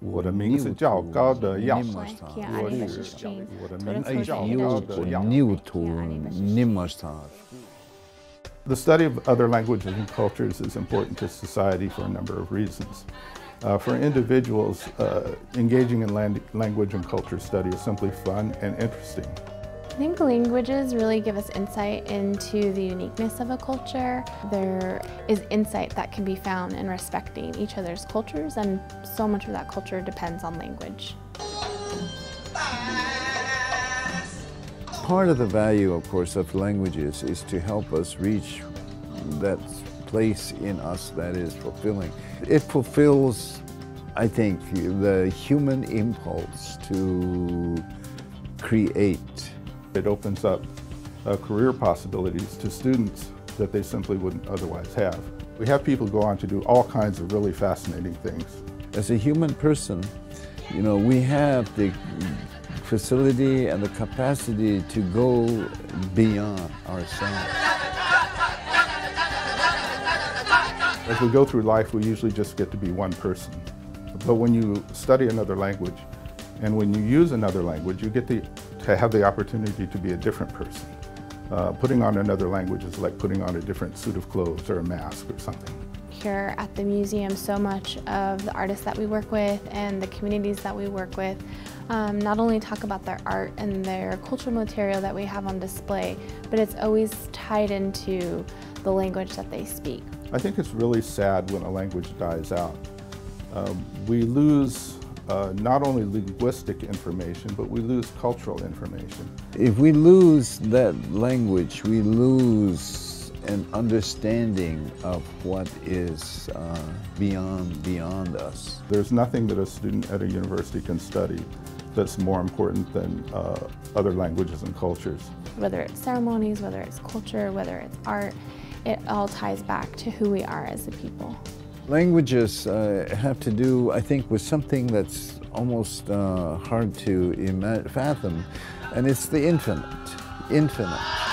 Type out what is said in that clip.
我的名字叫高德耀，我是我的名字叫 You 高德耀。 new to Nimashtar. The study of other languages and cultures is important to society for a number of reasons. Uh, for individuals, uh, engaging in land- language and culture study is simply fun and interesting. I think languages really give us insight into the uniqueness of a culture. There is insight that can be found in respecting each other's cultures, and so much of that culture depends on language. Part of the value, of course, of languages is to help us reach that place in us that is fulfilling. It fulfills, I think, the human impulse to create. It opens up uh, career possibilities to students that they simply wouldn't otherwise have. We have people go on to do all kinds of really fascinating things. As a human person, you know, we have the facility and the capacity to go beyond ourselves. As we go through life, we usually just get to be one person. But when you study another language and when you use another language, you get the, to have the opportunity to be a different person. Uh, putting on another language is like putting on a different suit of clothes or a mask or something. Here at the museum, so much of the artists that we work with and the communities that we work with um, not only talk about their art and their cultural material that we have on display, but it's always tied into the language that they speak. I think it's really sad when a language dies out. Um, we lose uh, not only linguistic information, but we lose cultural information. If we lose that language, we lose an understanding of what is uh, beyond beyond us. There's nothing that a student at a university can study that's more important than uh, other languages and cultures. Whether it's ceremonies, whether it's culture, whether it's art, it all ties back to who we are as a people. Languages uh, have to do, I think, with something that's almost uh, hard to fathom, and it's the infinite. Infinite.